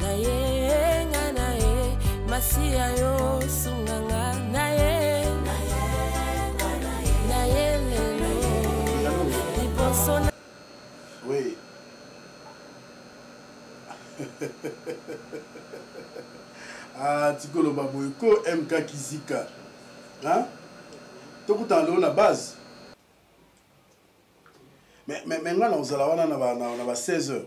na ye nga na ye masiya yo sunganga na ye na ye lelo liboso na oui ah tikoloba boye ko mk kizika hein tokutana lelo na base me ngai na kozala wana na ba 16 heures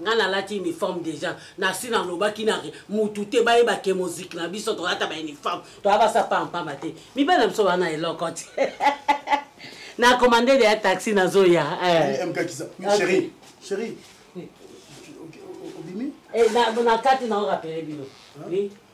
nga nalati uniforme déjà nasi nalobaki na mutu te bayeba ke moziki na biso tolata ba uniforme toya basa pampamba te mibali na biso bana eloko te na commande de ya taxi nazoya na kati naorapele bino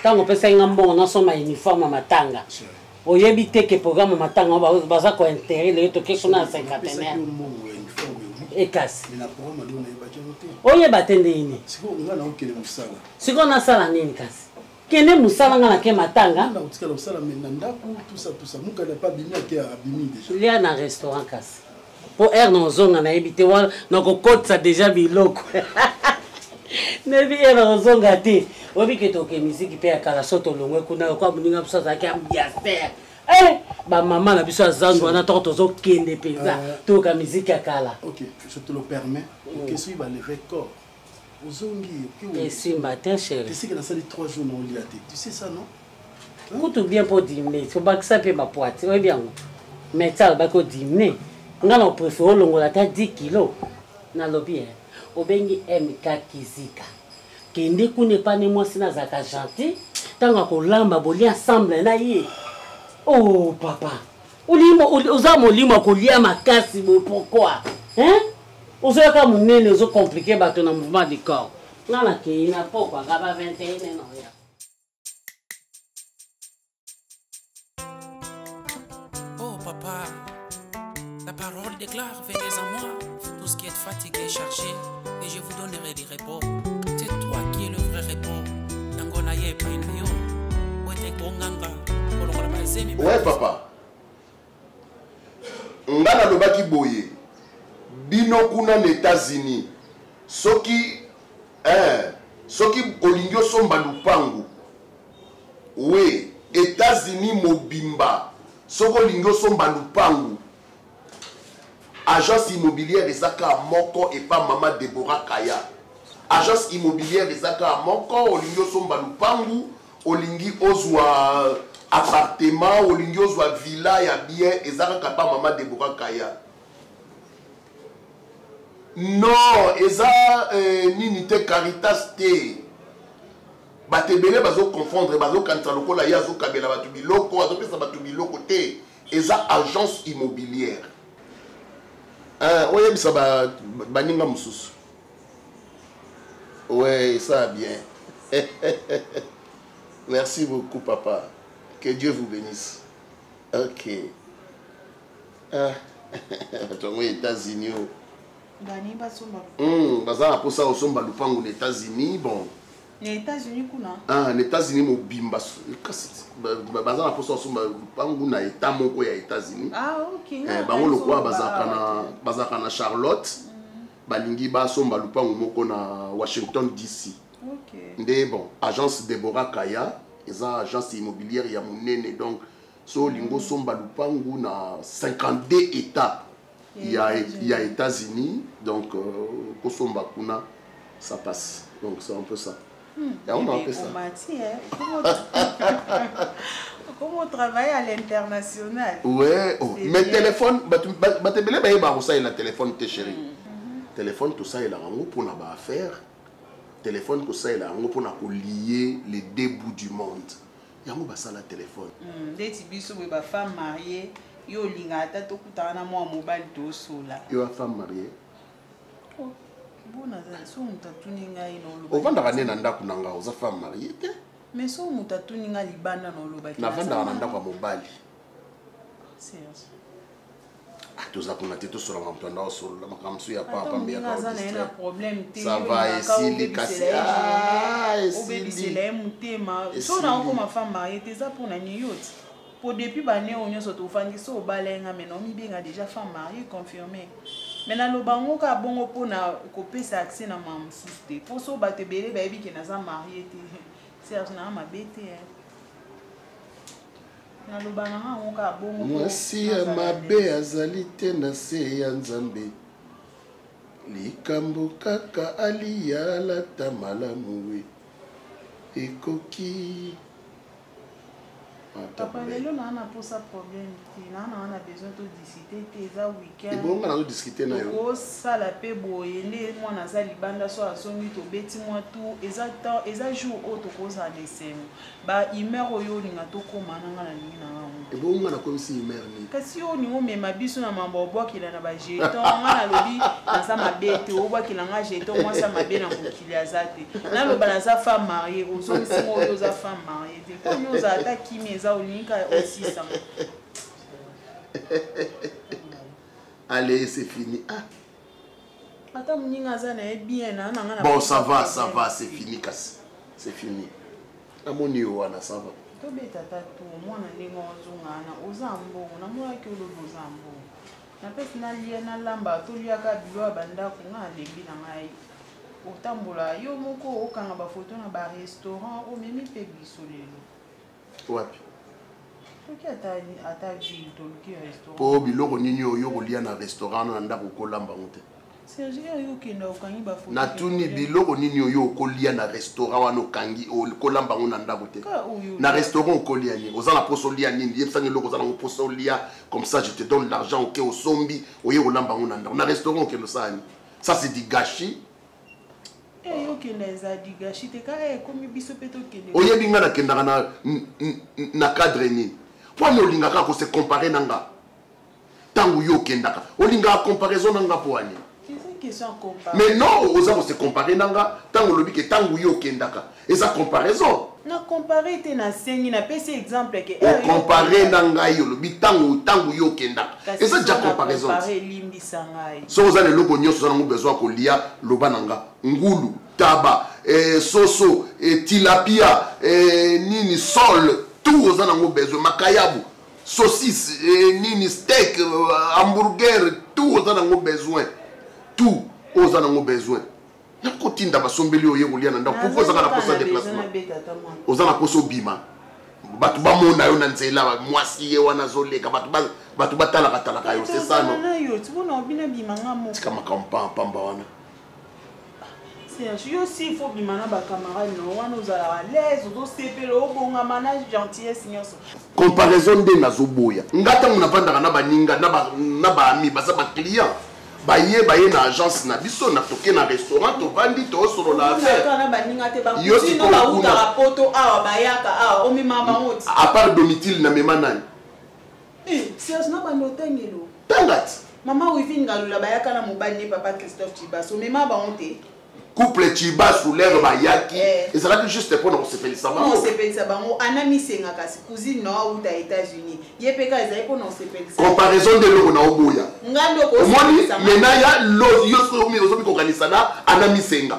ntango opesaki nga mbongo nasomba uniforme ya matanga oyebi te ke programme ya matanga baza kointere leyo toke kuna na cinquantenaire ekasi oyeba te nde ini sikoyo nasala nini kasi kende mosala nga nake matanga lia na restaurant kasi po heure na ozonga nayebi te wana nakokotisa deja biloko nayebi heure na ozonga te oyebi ke toke miziki mpe ya kala so tolongwe kuna lokola moninga biso azalaki ambiaster eh, bamama na biso ya zandu wana toko tozokende mpenza euh, toyoka miziki ya kala soki baleve corps ozongi esimba te chéri esika nasali 3 jours na olia te tu sais ça non kutu bien mpo dine tobakisa mpe bapoati oyebi yango mais ti alobaki odine ngai na oprefere olongola ata 10 kilo nalobi e obengi mk kizika kende kuna epane mwasi nazalaka gentil ntango akolamba bolia ensemble na ye o oh, papa oza molimo ya kolia makasi boye pourkoi oza kaka monene ozo compliquer bato na mouvement du corps nga nakei na pokwa nga ba 21 na oya oh papa la parole déclare veillez en moi tout ce qui est fatigué chargé et je vous donnerai du repos c'est toi qui es le vrai repos yango na ye epai na yo wete konganga kolongola bazemi ouais papa Ngai nalobaki boye, Bino kuna na Etats-Unis, soki, ee, soki olingi osomba lupangu, oui, Etats-Unis mobimba, soki olingi osomba lupangu, agence immobilière eza kaka moko epa mama Deborah Kaya. Agence immobilière eza kaka moko, olingi osomba lupangu, olingi ozwa appartement olingi ozwa villa ya bien eza kaka pa mama debora kaya non eza eh, nini te caritas te bato ebele bazoconfondre bazokanisa lokola ye azokabela bato biloko azopesa bato biloko te eza agence immobilière eh, oyebisa baninga ba mosusu Ouais, ça bien. Merci beaucoup, papa. Que Dieu vous bénisse. Ok. Ah. tongo états-unis oyo bani basomba hmm, baza na mposa kosomba lupango na états-unis bon na états-unis kuna ah, na états-unis mobimba kasi baza na mposa kosomba lupango na état moko ya états-unis ah, eh, bango lokola bazalaka na charlotte mm. balingi basomba lupangu moko na washington dc okay. nde bon agence deborah kaya eza agence immobilière ya monene donc so olingi osomba lupangu na 52 état ya, ya états-unis donc euh, kosomba kuna ça passe donc c'est un peu ça yango napesa Comment travailler à l'international Ouais, oh. mais bien. téléphone, batebele baye ba ça na téléphone te chérie. Mm -hmm. Téléphone tout ça il a rango pour na ba affaire. Téléphone tout ça il a rango pour na ko lier les deux bouts du monde. Yango ba sala téléphone. Mm, ndeti biso boye ba femme mariée, yo linga ata tokutana na mwa mobali tosola. Yo femme mariée ovandaka nde na ndako na nga oza femme marie te mais soki moto atuni nga libanda na olobaki navandaka na ndako ya mobali ah, toza kuna te tosolaka moto anda osolola makambo mosusu ya papa mbeyakasava esili kasi ah, esili po depuis ba neo nyonso tovandi so obala ye nga me na omibenga deja femme marie confirme me naloba yango kaka bongo mpo na kopesa accès na maa mosusu te mpo so bato ebele bayebi ke naza marie te serge naa mabe te eh. naloba na nga yango kaka bongo mwasi ya mabe azali te na se ya nzambe likambo kaka aliya alata malamu we ekoki papa lelo naa na posa problème te naa naa na besoin to discuter te eza weekendbonga nazo discuter na yo okosala mpe boye nde mwana aza libanda so azongi tobeti mwa tour eza temps eza jour oyo tokozala na esengo ba humeur oyo olinga tokoma na nga nalingi na nga yango ebonga nakomisi humeur nini kasi yo olingi omema biso na mambo obwakela na bajeton nga nalobi naza mabe te obwakela nga jeton mwasi ya mabe na moki mokili aza te naloba naza femme marie ozongisi ngo oyo oza femme marie te mpo nini oza ata kimi eza olinga osisa allez c'est fini ah. ata moninga aza na ye bien na nanga bon ça va ça va c'est fini kasi c'est fini namoni yo wana ça va tobeta ta tour mwana ndenge ozonga wana oza mbongo namonaki oloba oza mbongo napesi nalia nalamba toliaka bilo ya bandako nga nalembi na ngai otambola yo moko okanga bafoto na barestaurant omemi mpe biso lelo wapi soki ata vile toluki restaurant mpo biloko nini oyo kolia na restaurant na ndako kolamba yango te natuni biloko nini oyo okolia na restaurant wana okangi kolamba yango na ndako te na restaurant okolia nini oza na mposa olia nini yebisanga eloko oza nango mposa olia comme ça je te donne l'argent oke osombi oye kolamba yango na ndako na restaurant okende osala nini ça c'est du gâchis eh, oyebi ngai nakendaka na cadre nini mpo ani olingaka kose compare na nga ntango yo okendaka olingaka comparaison na nga mpo ani mais non oza kose compare na nga ntango olobi ke ntango yo okendaka eza comparaison na compare te nasengi napesi exemple ke ocompare eh, na ngai olobi ntango ntango yo okendaka eza ja comparaison soki oza na eloko nyonso oza nango besoin ya kolia loba na nga ngulu taba eh, soso eh, tilapia eh, nini sol tout oza nango besoin makayabu saucisse eh, nini steak euh, hamburger tout oza nango besoin tout oyo oza nango besoin nakotinda basombeli oyo ye kolia na ndako pourkoi ozaka na posa déplacement oza na posa obima bato bamona yo na nzela mwasi ye wana azoleka bato batalaka talaka yo sesanotika makambo pamba wana Serge, yo si faut bima na ba camarades na wana ozala à l'aise, ozosepela, obongama na gentillesse nyonso. Comparaison nde nazoboya. Nga ntango navandaka na baninga na baami baza baclient baye baye na agence na biso na toke na restaurant tovandi toosolola affaire sikoyoapart domitile na mema nani Eh, Serge na bando otangelo. Tangat. Mama Wivine Ngalula bayaka na mobali ne papa Christophe Chibaso mema bango te. Couple Chibasu lero bayaki eh. ezalaki juste mpo na kosepelisa bango. Kosepelisa bango ana misenga kasi cousine na ou ta États-Unis. Ye pe ka ezali mpo na kosepelisa. Comparaison de loko na oboya. Ngando ko. Omoni mena ya lo yo so mi ozo mi kokanisa na ana misenga.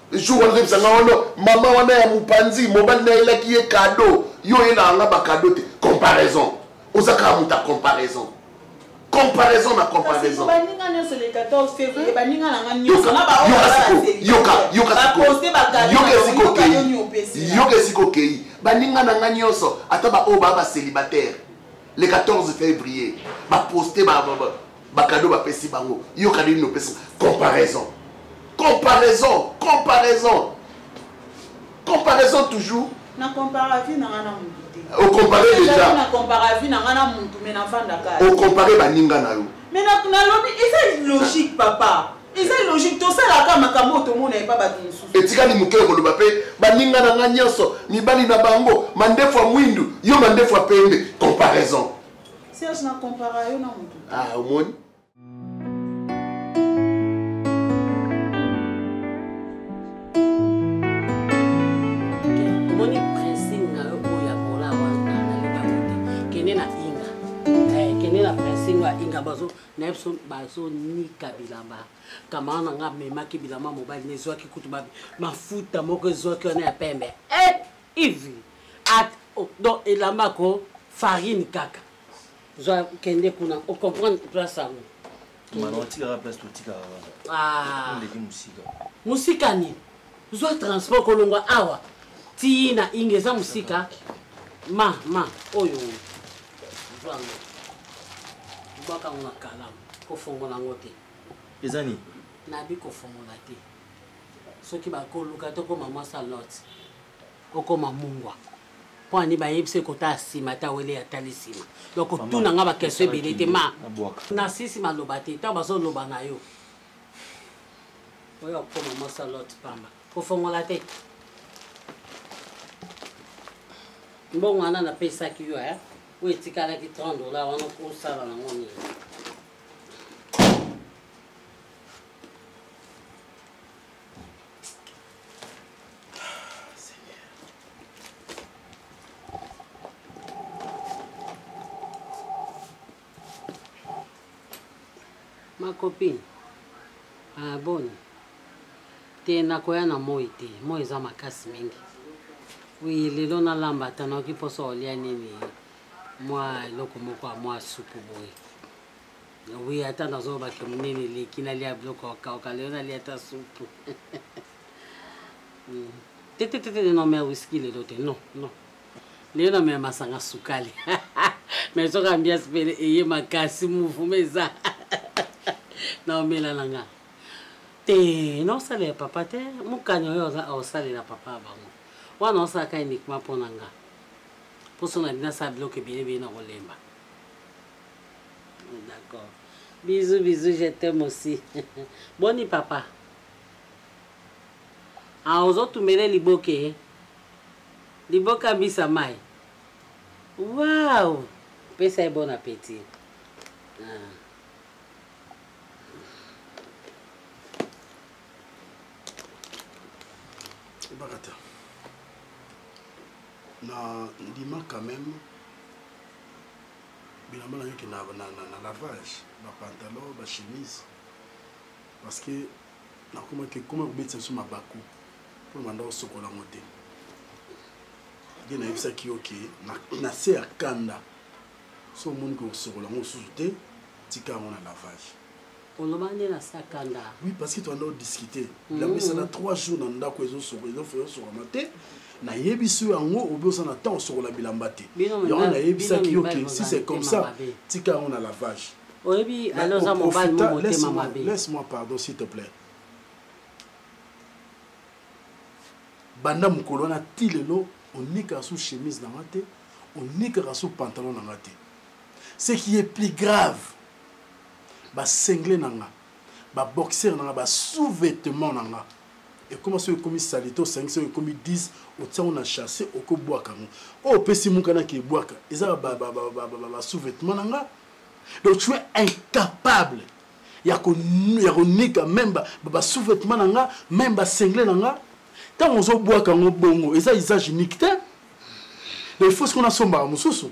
jour wana toyebisa nga wana mama wana ya mopanzi mobali na yelaki ye kado yo oyelaka nga bakado te comparaison oza kaka moto ya comparaison comparaison na comparaison baninga nyonso le 14 février baninga na nga nyonsoyoka esika okei baninga na nga nyonso ata baoyo baa bacelibataire le 14 février baposte bakado bapesi bango yoka nini opesi comparaison comparaison comparaison comparaison toujours na compara vie na nga na motu te ocompare déjà na compara vie na nga na motu me nafandaka ocompare baninga na yo me nalobi eza logique papa eza logique tosalaka makambo oyo tomona epa bato mosusu etikali moke koloba mpe baninga na ngai nyonso mibali na bango mandefu ya mwindu yo mandefu ya pembe comparaison Serge na compara yo na mutu. Ah omoni? baninga bazo na ye biso bazonika bilamba kamara na ngai amemaki bilamba mobali na ezwaki kutu mafuta moko ezwaki wana ya pembe eh! Yves at oh, donc elamba ko farine kaka zwa kende kuna ocomprendre place yango mana otikaka place totikaka ah. oleki mosika mosika nini zwa transport kolongwa awa tii na inge eza mosika ma ma oyo zwango bwaka yango na kalamu kofongola yango te eza nini nabi kofongola te soki bakoluka tokoma mwa salote okoma mungwa mpo ani bayebisi ekota nsima ata wele atali nsima donc otuna nga bakestion ebele te ma nasisi maloba te ntango bazoloba na yo oyo akoma mwa salote pamba kofongola te mbongo wana napesaki yo eh? oyo etikalaki 30 dola wana okosala nango nini ma copine ah, boni te nakoya na moi te moi eza makasi mingi wi lelo nalamba ata nayoki mposo olia nini mwa eloko moko ya mwa supu boye Oui, ata nazo ba munene leki na lia bloko kauka leo na lia ta supu. Hmm. Tete tete non mais whisky le dote non non. Leo na mais masanga sukali. Mais soka ambiance pele eye makasi mouvement eza. Na omela langa. Te, na osala ya papa te, mukanya oyo osalela papa ya bango. Wana osalaka uniquement mpo na nga. Mposo na bino asala biloko ebele ebele na kolemba. D'accord. Bisous, bisous, je t'aime aussi. Boni papa. Ah, ozotumele liboke. Eh? Liboke abisa mai. Waouh! Pesa ye bon appétit. Ah. Bakata. Na ndima quand même bilamba na yoki na, na, na, na lavage bapantalon bachemise parce que nakomaki ekoma kobetisa biso mabaku mpo na banda osokola yango te nde nayebisaki yo ke na se ya kanda so omoni kosokola yango mosusu te tika yango na lavage oloba nde na sakanda oui parce que toanda odiscute bilango esala 3 jours na ndako ezosoka ezosokama te nayebisi yo yango obi oza na temps osokola bilamba te yango nayebisaki yo ke si c'est comme ça tika yango na lavage oyebi aloza mobali mo motema mabe laisse moi pardon s'il te plaît banda mokolo wana ti lelo onikaka sous chemise na nga te onikaka sous pantalon na nga te ce qui est plus grave ba sengle na nga ba boxeur na nga ba sous vêtement na nga ekoma soki ekomi salite osangi soki ekomi 10 otiango na chasse okobwaka yango oyo opesi muka na kebwaka eza ba sous vêtement na nga donc tu es incapable ya konika meme ba sous vêtement na nga meme ba sengle na nga ntango ozobwaka yango bongo eza usage unique te donc il faut soki nasombaka mosusu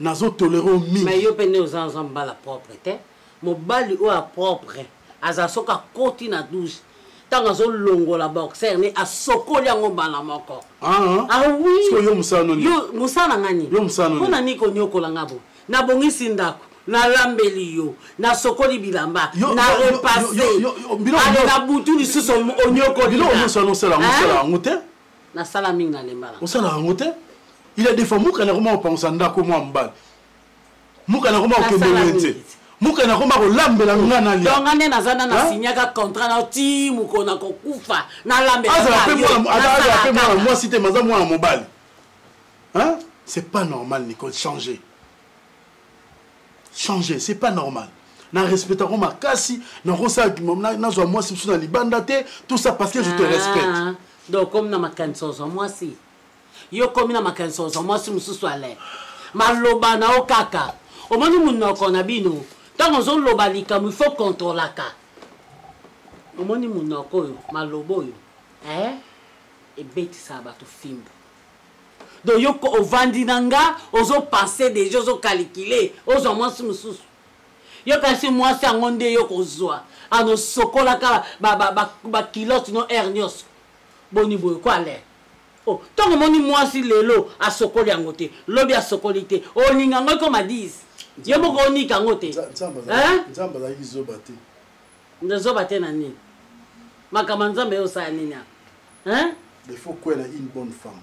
nazo tolere yo mingi mais yo mpe nde oza oza mobala propre te mobali oyo apropre azala soki akoti na 12 ntango azolongola boxer ne asokoli yango mbala moko ah, ah. mosala na ngani mpo na nini konyokola nga bo nabongisi ndako nalambeli yo nasokoli bilamba na repase ale na butu lisusu onyokolilongo nyonso yango osala yango te nasala mingi nalemba na osala yango te il a des fois mukana akoma kopangusa ndako mwa mobali mukana akoma kokende wenze mukana akoma kolambela nga nani donc nde naza na nasignaka contrat na ti mokolo na kokufa nalambelaazala mpe mwana mwasi te maza mwana mobali c'est pas normal nicole changer changer c'est pas normal na respectako makasi nakosala nazwa mwasi mosusu na libanda te tout ça parce que je te ah, respecte donc okomi na makanisi ozwa mwasi yo okomi na makanisi ozwa mwasi mosusu ale maloba na yo kaka omoni monoko na bino ntango ozoloba likambo ifo kontrolaka omoni monoko oyo maloba oyo eh? ebetisa bato fimbo donc yo ovandi na nga ozo pense deja ozo calcule ozwa mwasi mosusu yo kasi mwasi yango nde yo kozwa anosokolaka bakilote no aire nyonso boni boye ko alaire oh, ntongo omoni mwasi lelo asokoli yango te lobi asokoli te olinga yango ekoma 10 yo moko onika yango te nzambe azalaki zoba te nde zoba te na nini makambo ya nzambe yo osala nini awa hein il faut kwela une bonne femme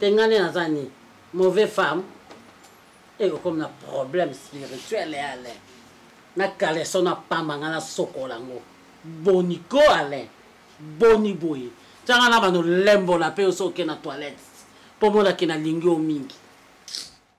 te ngai nde naza nini mauvais femme ekokomi na problème spirituel ya alain na kaleso na pamba ngai nasokola yango boni ko alain boni boye tianga na bano lembola mpe oso oke na toilette mpo monaki nalingi yo mingi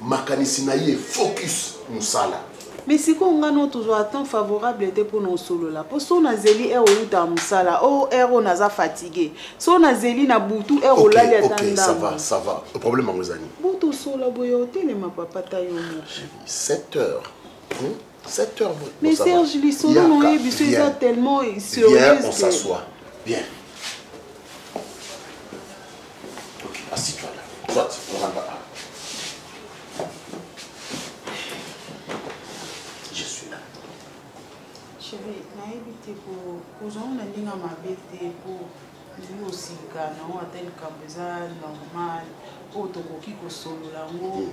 makanisi na ye focus mosala mais sikoyo ngai no tozwa temps favorable te mpo na osolola mpo so nazeli ere outa mosala o oh, ere oyo naza fatigue so nazeli na butu ere olali ata ndambutu osola boye otelema papa ta yo mo 7 heures hmm? 7 heures boye mais serge lisolo na ye biso eza tellement sérieuse on s'assoit bien ok assis-toi là soit on rentre pas je suis là chérie nayebi te kozonga na ndenge ya mabe te po yo osika nango ata likambo eza normal oyo tokoki kosolola yango hmm.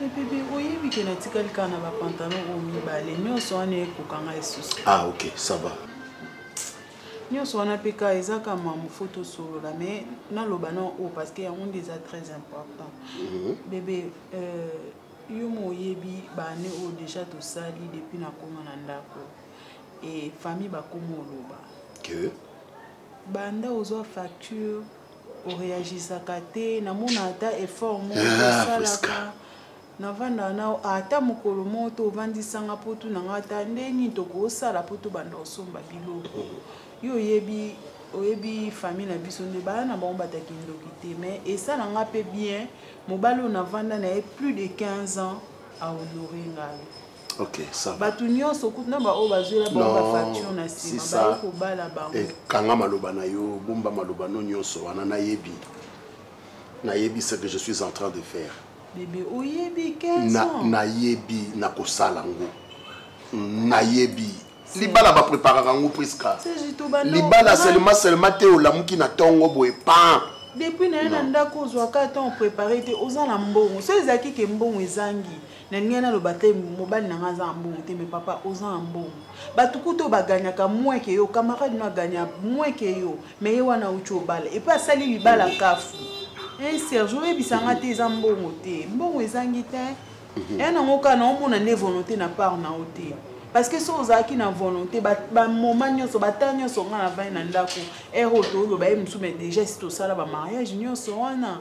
Bebe, oyebi ke natikali kaka na bapantalon oyo mibale nyonso wana ekoka ngai lisusu ah ok ça va nyonso wana mpe kaka eza kaka mamu fo tosolola mais naloba na oyo oh, parce que yango nde eza très important mhm. bebe euh, yo mo oyebi baane oyo oh, déjà tosali depuis nakoma na ndako e famille bakoma oloba banda ozwa facture oreagisaka te namona ata effort moko ah, osalaka navanda na ata mokolo moko to ovandisanga mpo tuna ngai ata nde nini tokosala mpo tobanda kosomba biloko yo oyebi oyebi famille na biso nde bana na bango bataki ndoki te mais esala nga mpe bien mobali oyo navanda na ye plus de 15 ans ahonore ngai Okay, ça va. Bato nyonso kutu na baoyo bazwela bango ba facture na nsima baye kobala bango. Ekanga eh, maloba na yo, bomba maloba no nyonso wana nayebi. Nayebi ce que je suis en train de faire. Bébé, oyebi 15 ans. Na, nayebi na kosala ngo. Nayebi. libala bapreparaka yango priska libala selema selema te olamuki na ntongo boye pan depuis naye na ndako ozwaka ntango prépare te oza na mbongo so ezalaki ke mbongo ezangi nalingi na loba te mobali na nga aza na mbongo te mais papa oza na mbongo bato kutu baganyaka moins ke yo camarade no aganya moins ke yo mais ye wana auti obala epuis asali libala kafu e serge oyebisa nga te eza mbongo te mbongo ezangi te mhm. ya nango kaka naomona nde volonté na part na yo te parce que soki ozalaki na volonté bamoma nyonso bata nyonso nga na vai na ndako ere oyo tooloba ye mosusu mais déjà si tosala bamariage nyonso wana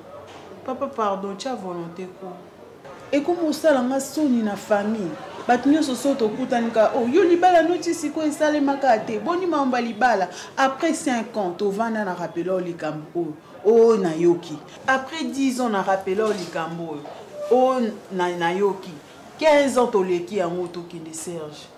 papa pardon tya volonté ko Ekomi osala nga soni na famille. Bato nyonso so tokutani ka oh, yo libala no ti sikoyo esalemaka te boni maomba libala après 5 ans tovanda na rapela o likambo oyo oyo oh, nayoki après 10 ans na rapela o likambo oyo oyo oh, nayoki 15 ans toleki yango tokende serge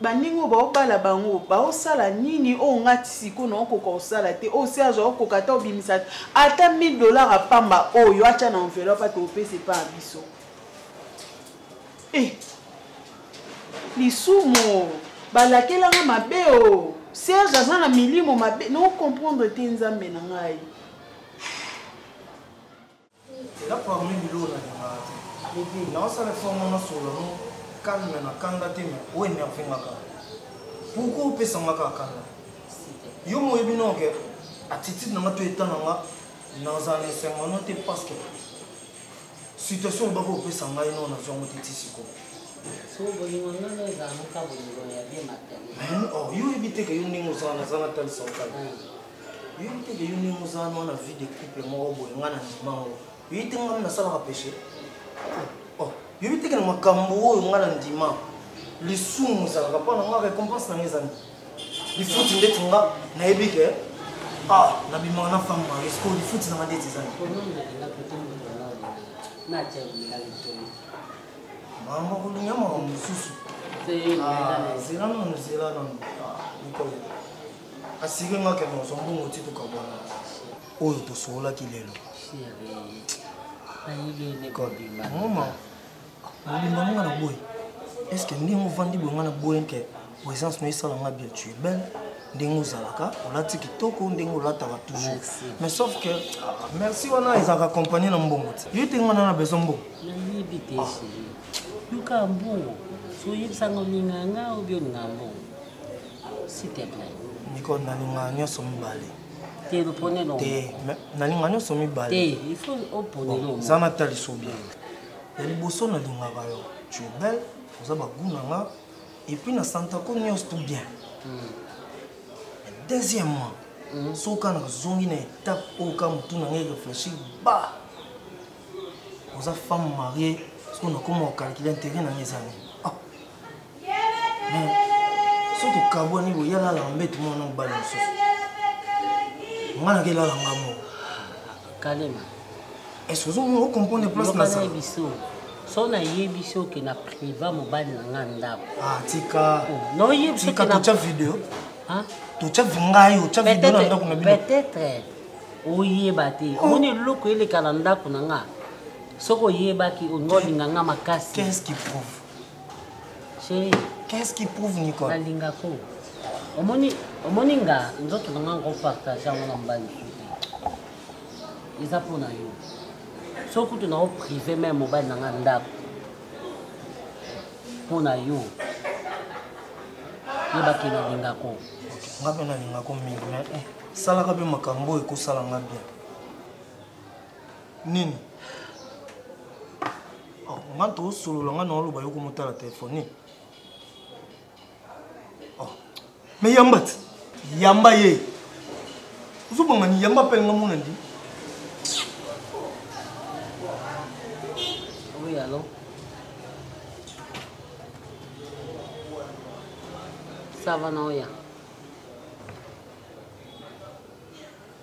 baninga oyo baobala bango baosala nini oyo oh, ngati sikoyo naokoka osala te oyo oh, se azwa okoka ata obimisa ata 1000 dollar apamba oyo oh, atya na enveloppe ate opesa epa ya biso e eh, lisumu balakelanga mabe o serge aza na milimo mabe naocomprendre te nzambe na ngai eza parmi biloko nalingaka te naosala efort mwa masolo no calme na kanda te me o énerve nga kaka pourkoi opesa nga kaka kanda yo moyebi no ke attitude na nga to eta na nga nazala na esengo no te parce que situation obaki opesa ngai no nazwa ngo te ti sikoyo yo oyebi te ke yo ndenge ozala naza natalisa okala yo nteke yo ndenge oza wana wana vie de couple moko boye ngai na ndima yango oyebi te ngai nasalaka peshe oh, yoyebi teke na makambo oyo ngai na ndima lisumu ezalaka mpo na ngai récompense na ngai ezali lifuti ndeti nga nayebi ke ah nabimaka na femme mari siko lifuti na ngai ndeti ezali mama kolinga makambo mosusu ah, zela nanu zela nanu ah, mikolo asiki nga kende ozwa mbongo ti tokabwana oyo tosololaki lelo mama mobimba monga na boye estce ndenge ovandi boye nga na boye nke présence no esala nga bien tu es belle ndenge ozalaka olati kitoko ndenge olataka toujours mais sauf que ah, merci wana ezalaka accompagne na mbongo te yo te nga na na besoin mbongo nayebi te ah. luka mbongo soyebisanga olinganga obi olinganga mbongo ndiko nalinga nyonso mibale te nalinga nyonso mibale oza natalisa obie ya liboso nalingaka yo tu es belle oza bagu na nga epuis na santako nyonso tout bien hmm. deuxièmement hmm. soki kaka nazongi na étape oyo kaka motu na ngai réfléchir ba oza femme mariée soki nakoma okalkile intérêt na ngai eza nini soki tokabwani boya nalanga mbetu mwana na mobali mosusu nga nake lalanga mo kalema eske ozomona okomprendre place naza biso so nayebi so oke na priva mobali na nga ndako ah, tika oh, noyebitika totya video totya ngai otya video na ndako na bino peut-être oyeba te oh. omoni eloko eleka na ndako na nga soki oyebaki olinga nga makasi Chérie. Qu'est-ce qui prouve Nicole Nalinga ko. Omoni omoni nga nzoto na nga ko partager yango na mobali eza mpo na yo soki kutu na oprive meme mobali na nga ndako mpo na yo yebaki nalingako nga mpe nalingako mingi me eh, salaka mpe makambo oyo ekosala nga bien nini oh, nga tosolola nga naoloba yo komotala telefone nini oh. me yamba ti yamba ye ozobanga ni yamba pele nga mona ndi oui alors ça va na oya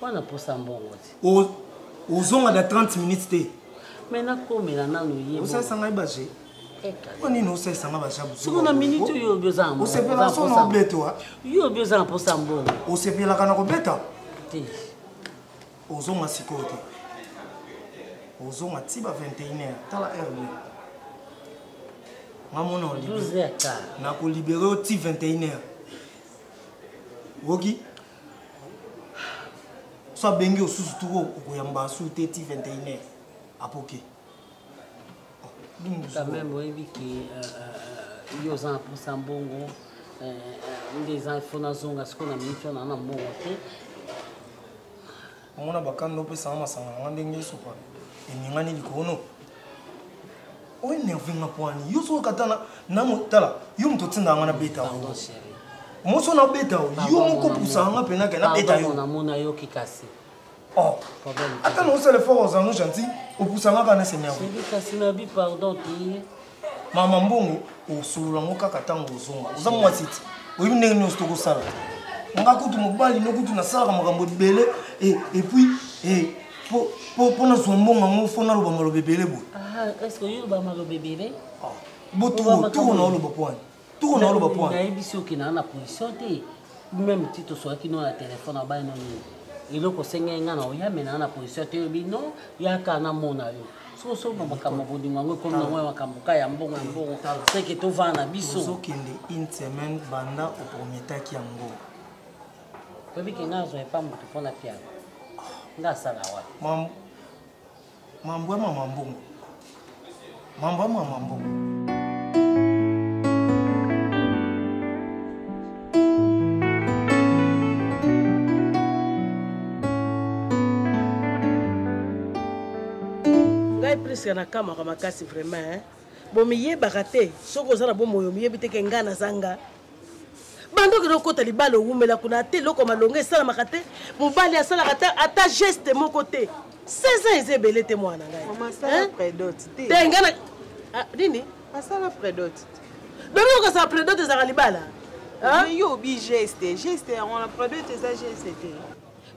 wana posa mbongo ti ozonga da 30 minutes te me nakomela nano yeosalisa ngai baje mpo nini osalisa ngai basoko na minute oyo obi oza osepelaka so na obeta wa yo obi oza na posa mbongo osepelaka na kobeta te ozonga sikoyo te ozonga ti ba 21 heure tala heure boye ngamona nakolibere yo ti 21 heure oki so abengi osusu tuko okoyamba su te ti 21 apoke oh, quand même oyebi ke euh, euh, yo oza na mposa mbongo euh, nde eza fo nazonga sikoyo na miniti wana na mbongo te omona bakanda opesanga masanga nanga ndenge esopa eningani likono oenerve nga mpo wani yo soki okatana namotala yo moto otinda yanga nabeta yango moso nabeta yo moko pusaka nga mpenza ke nabeta yo namona yoki kasi oh. ata na osala efort ozango gentil opusangaka na semerve kasi nabi pardon te mama mbongo osolola yango kaka ntango ozonga oza mwasi ti oyebi ndenge nyonso tokosala nga kutu mobali no kutu nasalaka makambo ebele epuis mpo nazwa mbongo yango fo naloba maloba ebele boye ah, ah, botuko na oloba mpo wani toko na oloba point nayebi si okendaka na position te meme ti toswaki no na telefone abai no nini eloko osengeli ngai na oyamenaka na position te oyebi no yaka namona yo soki osoba makambo bolingo yango ekomi nango ya makambo ka ya mbongo ya mbongo seke tovanda na biso ozokende une semaine banda oprometaki yango oyebi ke ngai azwa epa moto mpo na piano ngai asala wapi Mambo ya mama mbongo. Mambo ya mama mbongo. esika nakamaka makasi vraiment bomiyebaka te soki oza na bomoi omiyebi te ke ngai nazanga banda okende okota libala owumela kuna ata eloko malonga esalamaka te mobali asalaka te ata geste moko te 16 ans eza ebele te mwana ngai te ngai na ah, nini asala predote donc okosala predote ezalaka libala yo obi geste geste yango na predote eza geste te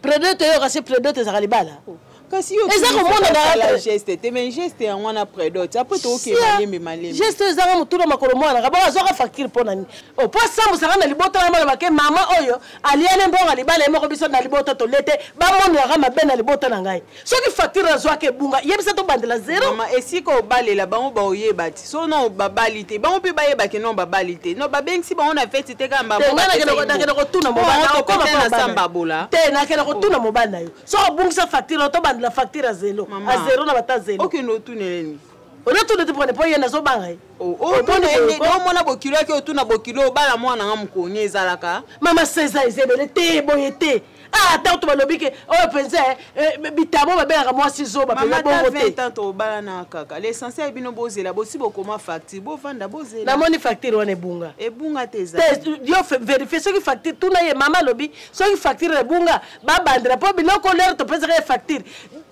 Predote yo kasi predote ezaka libala. kasi yo eza komonana geste te mais geste yango wana predote apres tookee malembe malembe geste oyo ezanga motuna makolo mwana kabaka azwaka facture mpo na nini o oh, mpo asambusaka na libota wana baloba ke mama oyo aliane mbongo libala ye moko biso na libota tolete bamonelaka mabe na libota na ngai soki facture azwaka ebunga yebisa tobandela zero mama esika obalela bango baoyeba ti so no babali te bango mpe bayeba ke no babali te no babengisi bango na feti te kaka mbabonakenda kotuna mobanana samba bola te nakenda kotuna mobali na yo so obungisa facture o tobandela facture ya zelo a zero na bata zelo okende otuneleni olotuna te pone mpo ye nazobanga ye omona bokilo yaki otuna bokilo obala mwana nga mokoni ezalaka mama seza eza ebele te boye te ah tantu balobi ke oyo mpenza eh, eh, bitabo babengaka mwasi zoba mpenza bongo te tantu obala na kaka l'essentiel bino bozela bosi bokoma facture bovanda bozela namoni facture wana ebunga ebunga te eza yo verifie soki facture tuna ye mama alobi soki facture ebunga babandela mpo biloko lere topesaka ye facture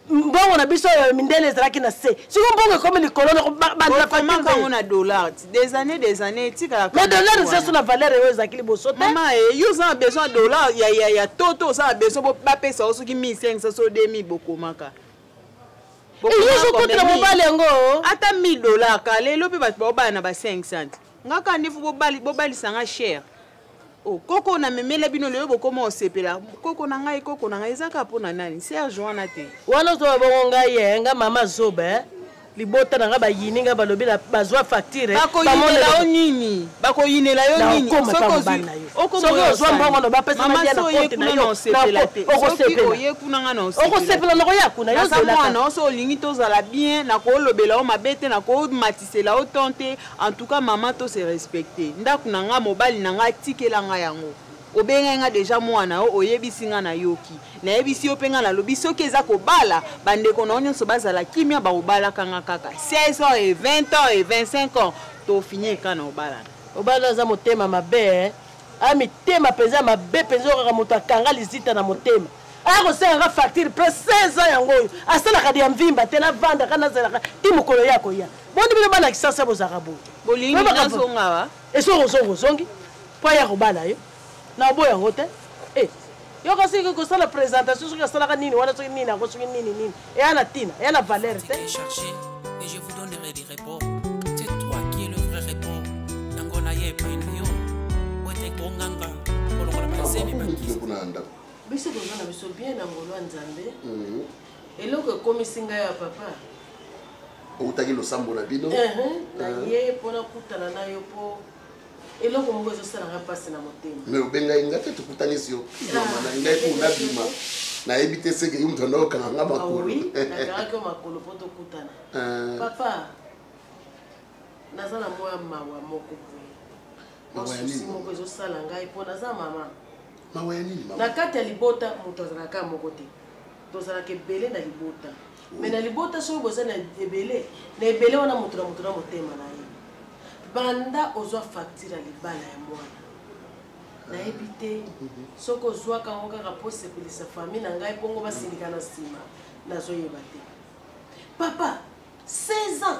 mbongo na biso ya mindele ezalaki na se siko mbongo ekomi likolo bandelakango na dollar des années des années etikala mais dollar eza so na valeur oyo ezalaki liboso te mama e eh, yo oza na besoin dollar ya ya ya toto oza na besoin bapesa yo soki 1500 so 2000 bokomaka eyozokotela eh, mobali yango ata 1000 dollar ka lelo mpe bato baobala na ba 500 ngaka ndefu bobalisa nga chere Oh, koko na memela bino lelo bokoma osepela koko na ngai koko na ngai ezaka mpo na nani serge wana te wana ozoba bongo ngai ye eh, nga mama zoba eh. libota na nga bayini nga balobi na bazwa facture eh. bakoyinela yo nini bakoyinela yo nini soki ozwa mbongo no bapesa na bia na konte na yo okosepela nakoya kuna yozelaka oso olingi tozala bien nakolobela yo mabe te nakomatisela yo ton te En tout cas maman to se respecter. Ndaku na nga mobali na nga tikela nga yango. Obengai nga deja mwana o oyebisi nga na yoki. Na yebisi yo pe nga na lobi soki eza ko bala bande ko na onyo so bazala kimia ba obala kanga kaka 16 ans et 20 ans et 25 ans to fini ka na obala. Obala na za motema mabe eh. Ah mitema penza mabe penza okaka moto akanga lizita na motema. Aya ko senga nga facture pe 16 ans yango oyo. Asala ka dia mvimba te na vanda ka na zela ka ti mokolo ya ko ya. boni bino bana kisasa bozalaka boye esoko ozongi ozongi mpo aya kobala yo na oboyo yango te eh, yo kasi kosala présentation soki asalaka nini wana soki nini yango soki nini nini eya na ntina eya na valeur te biso toza na biso bien na ngolo ya nzambe mhm. eloko ekomisi ngai ya papa outaki losambo na bino naye mpo nakutana na yo mpo eloko moko ezosalanga mpasi na motema me obengai ngai te tokutani sio mama na ngai mpo nabima nayebi te seke yo moto anaokanga nga makoloakangaki yo makolo mpo tokutana papa naza na moya mawa moko boye masusi moko ezosala ngai mpo naza mama mawa ya nini na kati ya libota moto azalaka moko te tozalaka ebele na libota me na libota soki boza na ebele na ebele wana moto na moto na motema na ye banda ozwa facture ya libala ya mwana nayebi te mhm. soki ozwaka yango kaka mpo osepelisa famille na ngai mpongo basindika na nsima nazoyeba te papa 16 ans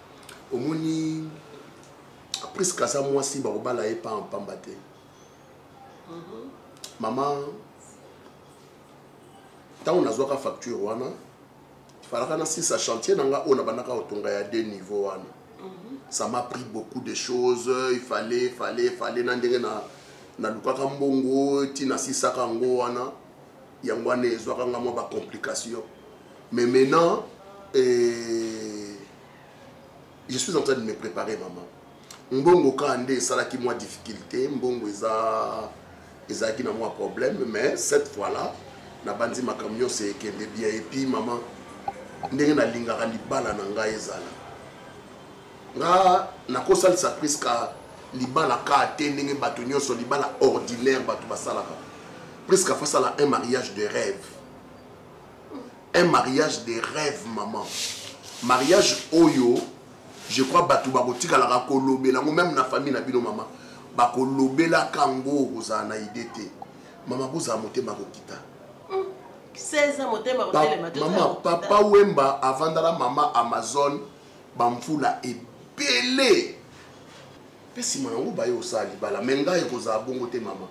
omoni priska aza mwasi bakobala ye pa mpamba te mhm. mama ntango nazwaka facture wana falaka na sisa chantier na nga oyo nabandaka kotonga ya deux niveau wana mhm. ça m'a pris beaucoup de choses il fallait fallait fallait na ndenge na nalukaka mbongo ti nasisaka yango wana yango wana ezwaka nga mwa bacomplication mais maintenant eh, je suis en train de me préparer maman mbongo kaka nde esalaki mwa difficulté mbongo eza ezalaki na mwa problème mais cette fois là nabanzi makambo nyonso ekende bien epuis maman ndenge nalingaka libala na ngai ezala nga nakosalisa priska libala ka te ndenge bato nyonso libala ordinaire bato basalaka priska fasala un mariage de rêve un mariage de rêve maman mariage oyo je crois bato bakotikalaka kolobela yango meme na famille na bino mama bakolobelaka yango okozala na ide te mama kozala motema kokita mama papa wemba avandala mama amazone bamvula ebele mpe nsima na yango baye osala libala me ngai ekozala bongo te mama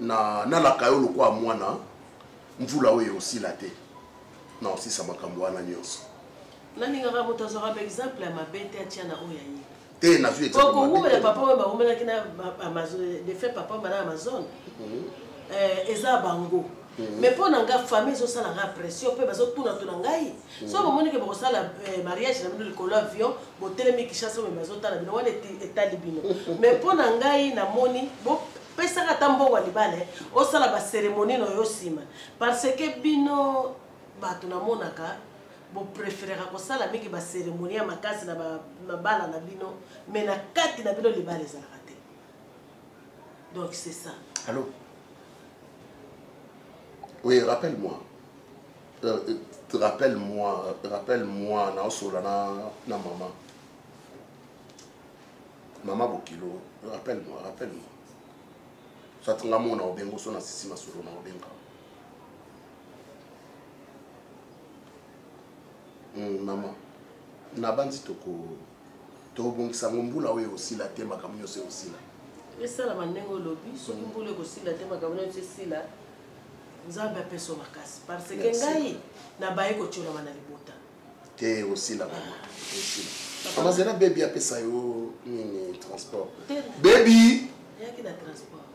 na nalaka yo lokola mwana mvula oyo osila te na osisa makambo wana nyonso nalingaka moto azwaka baexemple ya mabe te atia na oyo ya ye te nazwi ekowumela papa oyo bawumelaki na defe papa oyo bana amazone mhm. eh, eza bango mhm. mais mpo na nga famille ezosala nga pression mpe bazotunatuna ngai mhm. so bomoni ke bokosala eh, mariage na bino likolo avion botelemi kishasa oyo bazotala bino wana etali bino mais mpo na ngai namoni pesaka ata mbongo ya libala eh, osala baceremonie na yo nsima parce ke bino bato namonaka bo preferaka kosala mingi ba ceremonie ya makasi na mabala na bino mais na kati na bino libala ezalaka te donc c'est ça allô oui rappelle moi euh, euh rappelle moi euh, rappelle moi na osola na na mama mama bokilo rappelle moi rappelle moi soit nga mona obengo so na sisi masolo na obenga Mm, maman, nabanzi toko tobongisa yango mbula oyo osila te makambo nyonso osila. Esalama ndenge olobi, soki mm. mbula ekosila te makambo nyonso esila, Nzambe apeso makasi parce que ngai nabaye kotyolama na libota. Te osila mama, osila. Mama zela baby apesa yo nini transport. Baby. Yaki na transport.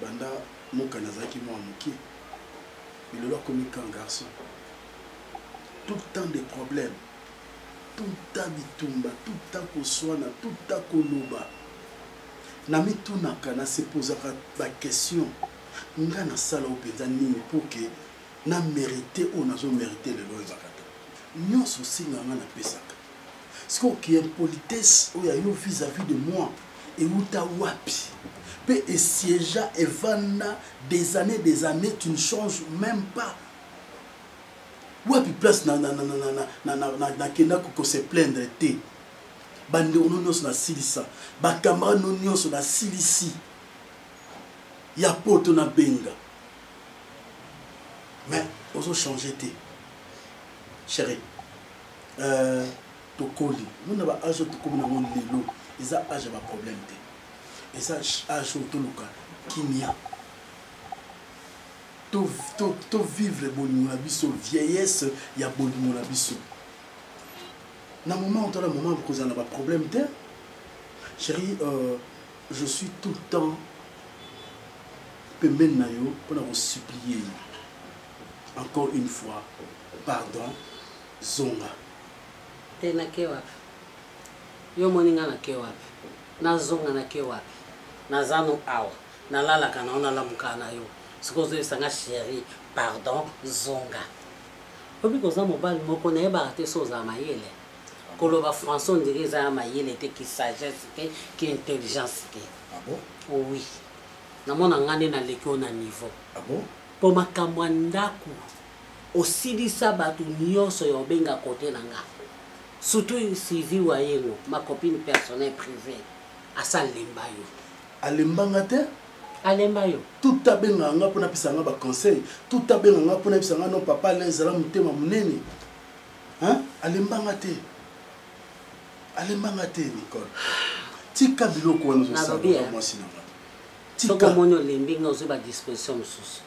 banda muka nazalaki mwa moke mais lelo akomi grand garçon tout le temps des problèmes tout le temps bitumba tout le temps koswana tout le temps koloba na mitunaka na se posaka baquestion ngai nasala oyo mpenza nini mpo ke na merite oyo nazo merite lelo ezaka te nyonso osenga ngai napesaka sikoyo ki impolitesse oyo ya yo vis à vis de moi ewuta wapi mpe esiégea evanda des années des années tu ne change même pas wapi place nakenda kose plaindre te bandeko no nyonso nasilisa bakamara no nyonso nasilisi ya poto nabenga mais ozochange te chérie Euh, tokoli moni na ba age oyo tokomi na yango lelo eza age ya baproblème te eza age oyo toluka kimia tovivre bolingo na biso vieillesse ya bolingo na biso na moment otala moment kozala na baproblème te chéri euh, je suis tout le temps pembeni na yo mpo na kosuplie encore une fois Pardon, zonga. Te na ke wapi? Yo moni nga na ke wapi? Na zonga na ke wapi? Na za no awa. Na lalaka na yo, na lamuka na yo. Sikoyo ozo yebisa nga cherie, pardon, zonga. Oyebi ke oza mobali moko na yebaka te soki ozala mayele. Koloba français on dirait eza ya mayele te, ki sagesse te, ki intelligence te. Ah bon? Oui. Na mona nga nde na leki yo na niveau. Ah bon? Po makambo ya ndaku. Osilisa batu nionso ya obenga cote na nga surtout Sylvie Wayengo ma copine personnelle privee asa lemba yo. Alemba nga te. Alemba yo. Tout abenga nga pona pesa nga ba conseil, tout abenga nga pona pesa nga non papa Alain zala motema munene. Hein? Alemba nga te. Alemba nga te Nicole. Tika biloko wana ozosala mwasi na nga. Tika. Soki omoni olembi nga ozwi ba disposition mosusu.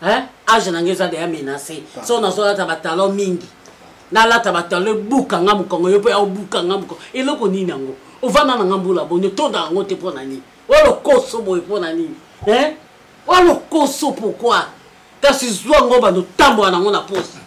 hein age na ngai eza deya menace so nazolata batalon mingi nalata batalon ebuka nga mokongo yo mpe ya obuka nga mokongo eloko nini yango ovanda na nga mbula boni otonda yango te mpo na nini oyo lokoso boye mpo na nini hein oyo lokoso pourkoi kasi zwa ngo bando otambola nango na posi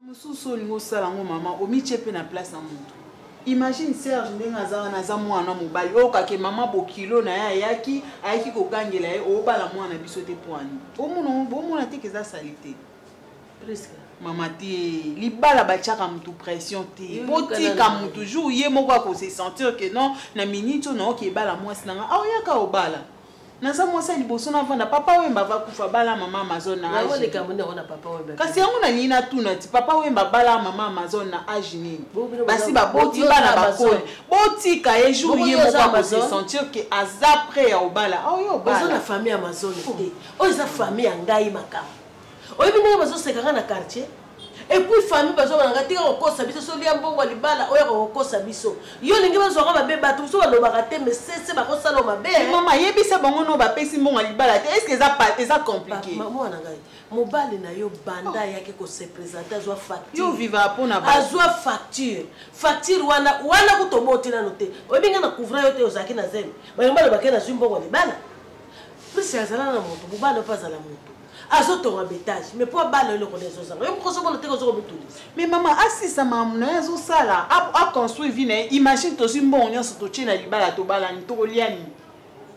mosusu olingi osala yango mama omitie mpe na place ya moto imagine serge ndenge aza wana aza mwana mobali oyo kake mama bokilo na ye ayaki ayaki kogangela ye obala mwana biso te pwani omona teke eza sali te mama te libala batiaka motu pression te botika motu jour ye moko akosesentir ke non na miniti oyo naoki ebala mwasi na ngai aoyaka obala naza mwasi ya liboso navanda papa wemba avakufa bala mama amazon na yango likambo nde yango na papa wemba kasi yango nalingi natuna ti papa wemba bala mama amazon na age nini basi baboti bana bakoli botika ye jour ye moko akosesentir ke aza près ya obala aoyo oh, obala na famille amazon te oyo eza famille ya ngai makambo oyebi ndenge bazoseka nga na quartier epuis famille bazwaka na nga tika kokosa biso solia mbongo ya libala oyo akokokosa biso yo olingi bazwaka mabe bato mosusu balobaka te mesese bakosala mabe eh, mama yebisa bango no bapesi mbongo ya libala te estce eza compliqué mwana ngai mobali na yo banda oh. ayaki kosepresente azwa factureazwa facture facture wana wana kutu oboti nano te oyebi ngai na couvra yo te ozalaki na zemi balingi balobake nazwi mbongo ya libala plus azala na moto mobali ope azala moto azo tonga betage mais po abala eloko na ezozanga yo moko ozomona te ozo komitulisa mais mama asisa mamu na ye azosala aconstruire vie na ye imagine tozwi mbongo nyonso totie na libala tobalani tokolia nini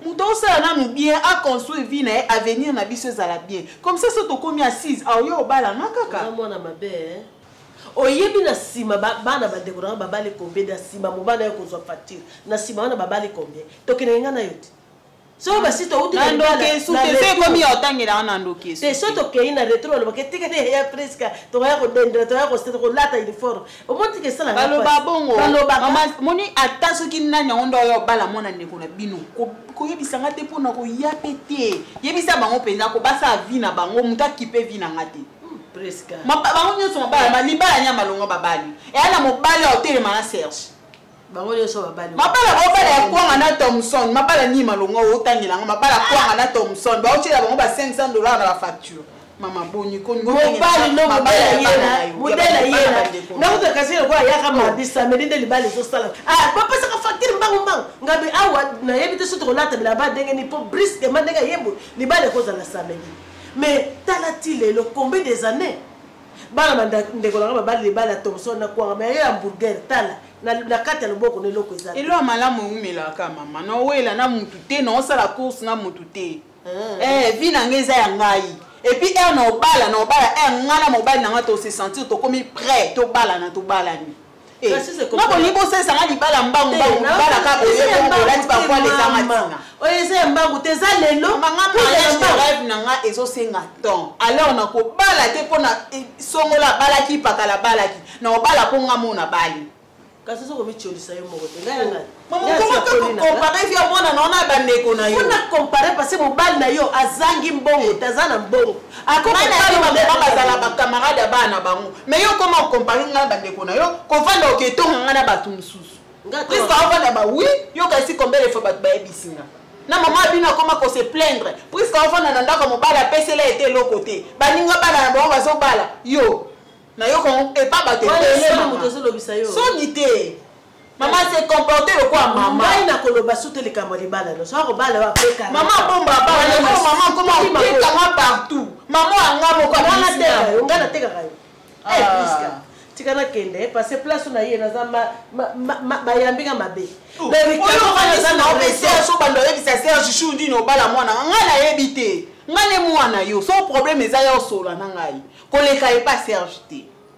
moto osala nanu bien aconstruire vie na ye avenir na biso ezala bien comme ça so tokomi assise aoye obala nga kaka mwana mabe eh? oyebi na nsima bana bandeko nanga babali combien na nsima mobali ayo kozwa facture na nsima wana babali combien tokendeke ngai nayo te soki basi touti na ndoki esuki esi ekomi ya otangela wana na ndoki esuki te soki tokei na retour balobaka etikali ya priska tokoya kodendela toya kosete kolata uniforme omoni tika esalabaloba bongo moni ata soki nani yango ndo oyo bala mwana ndeko na bino koyebisa nga te mpo na koya mpe te yebisa bango mpenza kobasala vi na bango moto akipe vi na nga te hmm, bango nyonso mabala libala nya malongo babali eya na mobali ya otelema na serge bango nyonso babali mabala baobala ya kwanga na thomson mabala nini malonga otangela yango mabala kwanga na thomson baotyela bango ba 500 dollar na bafacture mama boni konimobali no modela yena nakuta kasi lokola ayaka mabi samedi nde libala ezosala ah, bapesaka facture mbangu mbangu ngabi awa nayebi te soki tokolata bilamba ndenge nini mpo briskema ndenge ayembo libala ekozala samedi mais tala ti lelo combien des années bana bandeko na nga babali libala ya thomson na kwanga me ya hamburger tala na kati ya loboko na eloko eza elo ya malamu eumelaka mama naowela na mutu te naosala course na mutu te ah. eh, vi na nga eza ya ngai epuis heure na obala na obala heure ngai na mobali na ngai tose sentir tokomi prêt tobalana tobalani nabolingi bosalisa nga libala mbangu mbangu libala kaka boyekolati bakwale eza matina oyo eza ya mbangu te eza lelo rêve na nga ezosenga temps alors nakobala te mpo na eh, songola abalaki pakala abalaki nakobala mpo nga mona bali kasi soki omityolisa yo moko te ngai yangai comparer vie ya mwana na ona bandeko na yo ona comparer parce que mobali na yo azangi mbongo te aza na mbongo akokoaaa bazala bacamarade ya bana na bango mais yo okoma ocompare ngai na bandeko na yo kovanda oke etonga ngai na bato mosusu priska ovanda bawi yo kasi kombele fo bato bayebisi nga na mama bino akoma kose plaindre priska ovanda na ndako mobali apesela ete eloko te baninga bana na bango bazobala yo nayo epa bato ebele soni te mama se comporte lokola mama ngai nakoloba sute likambo ya libala nyonso akobala yo apeka mama bomba bana mama koma otekanga partout mama anga moko ngai natekaka yo ah. eh, tika nakende eh, parce place na ye naza bayambi nga mabe obanda oyebisa serge jour nini obala mwana ngai nayebi te ngai ne mwana yo so problème eza ya osola na ngai koleka epa serge te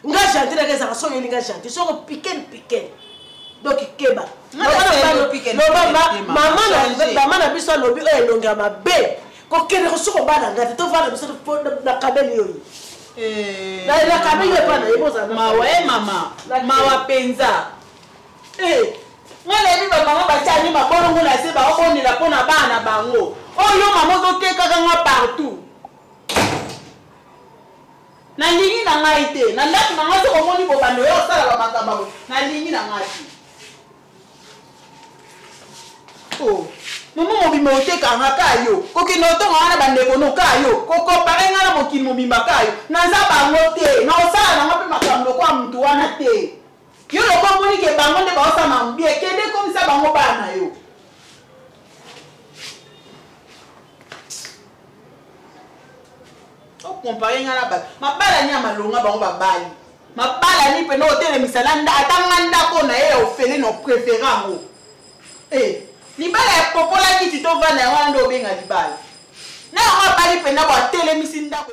nga gentil naka ezaka so oyeli nga gentil soko piken piken donc keba mama na biso alobi oyo elongi ya mabe kokende kosuka obana nga te tovanda biso na kabeli oyo eh, na kabeli oyo epa na ye bozamawa e mama mawa mpenza eh, nga nayebi bamama batyani mabolongo na se baobondela mpo na bana bango oyo mama ozotekaka nga partout Na lingi na ngai te. Na ndaku na ngai soki omoni bobanda oya osala ba makambo yango. Na lingi na ngai te. Oh. Momo mobimba oteka nga ka yo. Kokende otonga wana bandeko no ka yo. Kokompare nga na mokili mobimba ka yo. Naza bango te. Na osala na nga mpe makambo lokola moto wana te. Yo lokola omoni ke bango nde baosala makambo bien. Kende komisa bango bana yo. okompare ngai na bato mabalani ya malonga bango babali mabalani mpena otelemisa ata nga ndako na ye ya ofele na oprefere yango eh, libala ya popola kiti tovanda yango wana nde obenga libala na yango abali mpena bo atelemisi ndako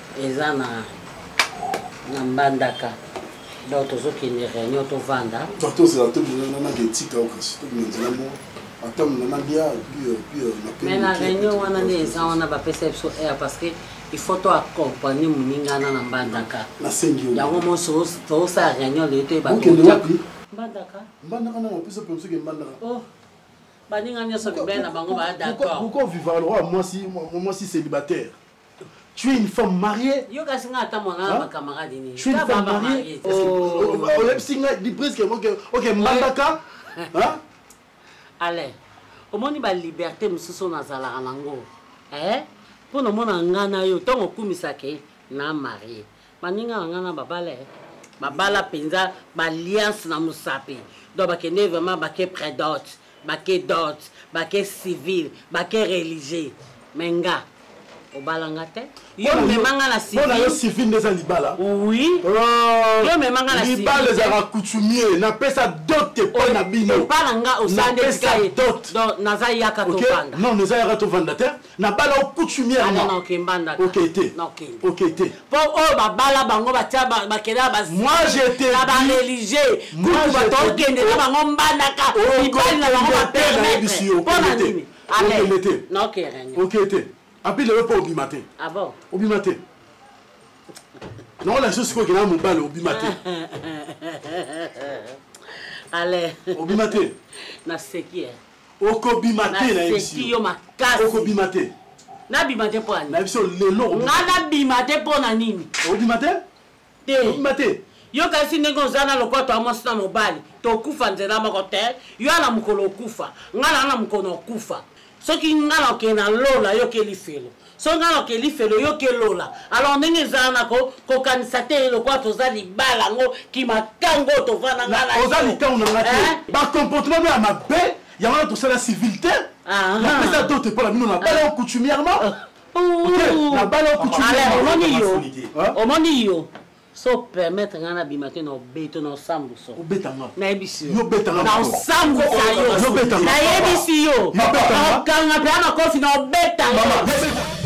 eza na na mbandaka donc tozokende réunion tovanda tozela tobilananake etika okasi tobina nzela moko ata mona nalia mais na réunion wana nde eza wana bapesa biso air parce que il faut to accompagne moninga na na mbandaka yango monso toosala réunion lelo toyeba mbandaka mbandaka na mapesa mpe soki mbandaka oh, baninga nyonso bibele na bango baa d'accord boko vivre lokola mwasi célibataire Tu es une femme mariée. Yo kasi nga ata mwana na camarade ni. Tu es une femme mariée. Oyebisi nga di presque OK OK mbandaka. Hein? Allez. Omoni ba liberté mosusu nazalaka nango. Eh? Mpo na mona nga na yo ntango okumisake na marie baninga na ngai na babala eh. babala mpenza baalliance na mosapi donc bakende vraiment bake predot bake dot bake civil bake religieux me nga obala nga te yo omema nga na civil yo civil nde eza libala oui oh, yo omema nga na civil libala ezalaka coutumier napesa dot epai na bino epai na nga osande tikaye donc naza yaka tovanda non eza yaka tovanda te nabala yo coutumier ah, na okete okete po oyo babala bango batya bakela na bareligieux kutu bato okende na bango mbandaka mibali na bango bapermettre mpo na nini okende te okete api lelo mpo obima te ah obima te nakolakisa sikoyo okenda na mobali obima te obima te naseki eh. okobima te naseki yo makasi okobima te nabima te mpo na nini na biso lelo nga nabima te mpo na nini obima te te obima te yo kasi ndenge oza na lokwato ya mwasi na mobali tokufa nzela moko te yo ana mokolo okufa nga na ana mokolo okufa soki nga nakende na lola yo oke lifelo soki ngai nake lifelo yo ke lola alors ndenge ezala na kokanisa te lokola toza libala yango kimakango oyo tovanangaoza likango na nga te eh? bacomportement mpe ya mabe yango wana tosala civil te ah. napesa dote mpo na bino na bala yo coutumièrement na bala yo coutumièrement omoni yo so permettre nga na bima te na obeto na osambo so obeta nga na yebisi yo obeta nga na osambo sa yo obeta nga na yebisi yo obeta nga kanga pe ama kofi na obeta nga mama obeta